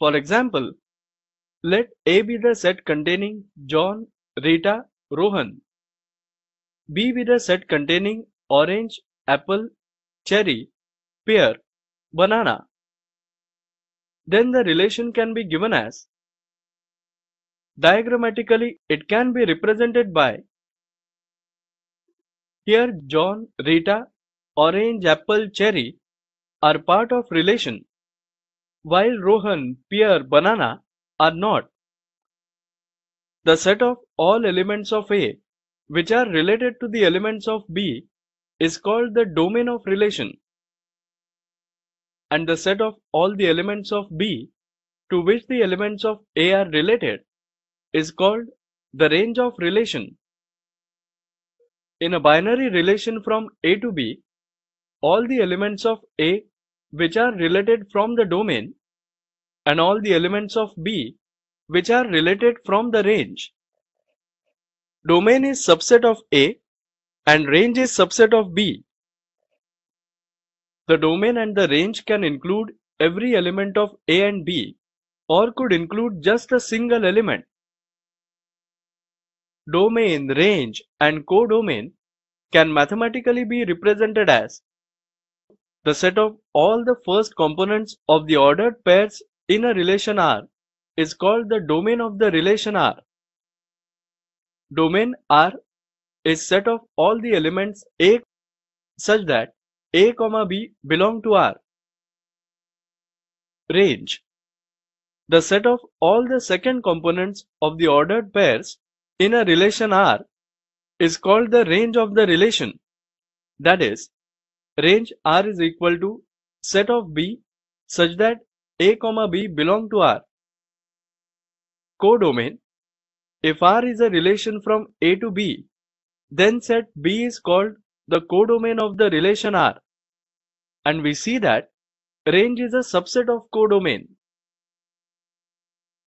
For example, let A be the set containing John, Rita, Rohan. B be the set containing orange, apple, cherry, pear, banana. Then the relation can be given as Diagrammatically, it can be represented by here John, Rita, orange, apple, cherry are part of relation, while Rohan, pear, banana are not. The set of all elements of A which are related to the elements of B is called the domain of relation and the set of all the elements of B to which the elements of A are related is called the range of relation. In a binary relation from A to B, all the elements of A which are related from the domain and all the elements of B which are related from the range. Domain is subset of A and range is subset of B. The domain and the range can include every element of A and B or could include just a single element domain, range, and codomain can mathematically be represented as the set of all the first components of the ordered pairs in a relation R is called the domain of the relation R. Domain R is set of all the elements A such that A, B belong to R. Range The set of all the second components of the ordered pairs in a relation R is called the range of the relation. That is, range R is equal to set of B such that A, B belong to R. Codomain If R is a relation from A to B, then set B is called the codomain of the relation R. And we see that range is a subset of codomain.